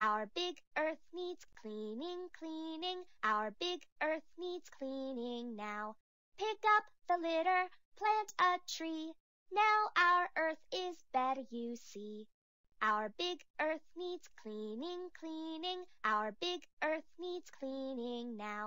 Our big earth needs cleaning, cleaning. Our big earth needs cleaning now. Pick up the litter, plant a tree. Now our earth is better, you see. Our big earth needs cleaning, cleaning. Our big earth needs cleaning now.